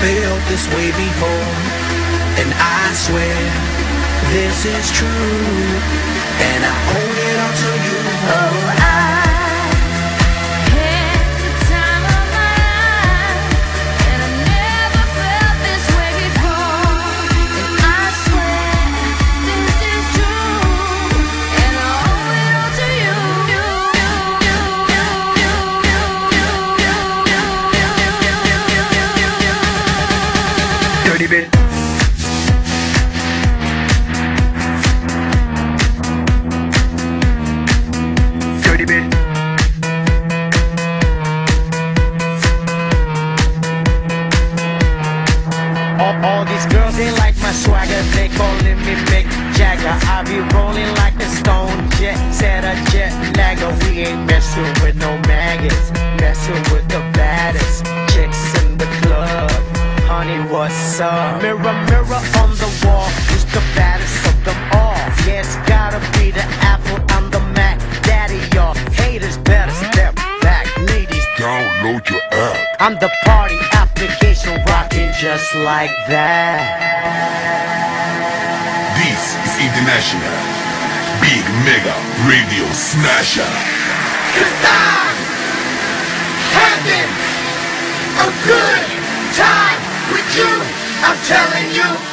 felt this way before. And I swear this is true. And I owe it all to you. Oh, be rolling like a stone jet, set a jet lagger. We ain't messing with no maggots, messing with the baddest chicks in the club. Honey, what's up? Mirror, mirror on the wall, who's the baddest of them all? Yeah, it's gotta be the Apple, I'm the Mac. Daddy, y'all haters better step back, ladies. Download your app. I'm the party application just like that. This is International Big Mega Radio Smasher. Cause I'm having a good time with you. I'm telling you.